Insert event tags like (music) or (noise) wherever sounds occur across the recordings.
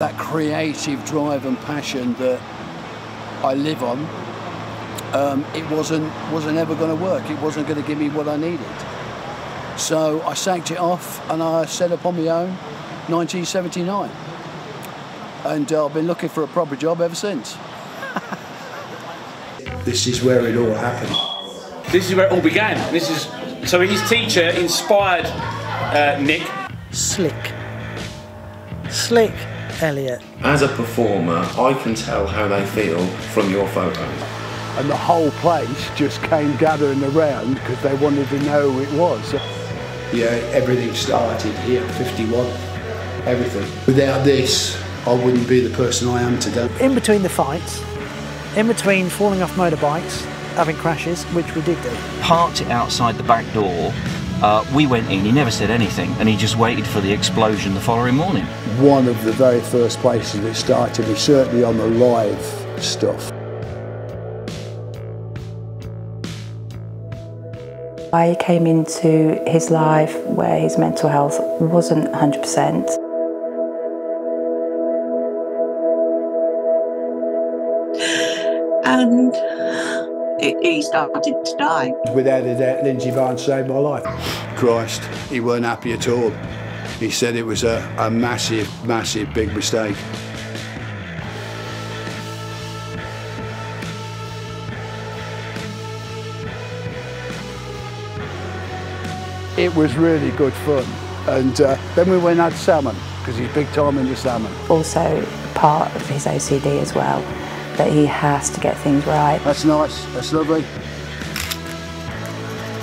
That creative drive and passion that I live on, um, it wasn't wasn't ever going to work. It wasn't going to give me what I needed. So I sacked it off and I set up on my own, 1979. And uh, I've been looking for a proper job ever since. (laughs) this is where it all happened. This is where it all began. This is so his teacher inspired uh, Nick. Slick. Slick, Elliott. As a performer, I can tell how they feel from your photos. And the whole place just came gathering around because they wanted to know who it was. Yeah, everything started here, 51. Everything. Without this, I wouldn't be the person I am today. In between the fights, in between falling off motorbikes, having crashes, which we did do. Parked it outside the back door. Uh, we went in, he never said anything, and he just waited for the explosion the following morning. One of the very first places it started was certainly on the live stuff. I came into his life where his mental health wasn't 100%. And he started to die. Without a doubt, Lindsay Barnes saved my life. Christ, he weren't happy at all. He said it was a, a massive, massive, big mistake. It was really good fun. And uh, then we went out salmon, because he's big time into salmon. Also part of his OCD as well, that he has to get things right. That's nice, that's lovely.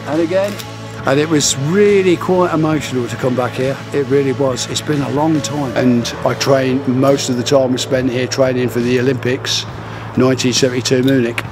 And again. And it was really quite emotional to come back here. It really was. It's been a long time. And I trained, most of the time we spent here training for the Olympics, 1972 Munich.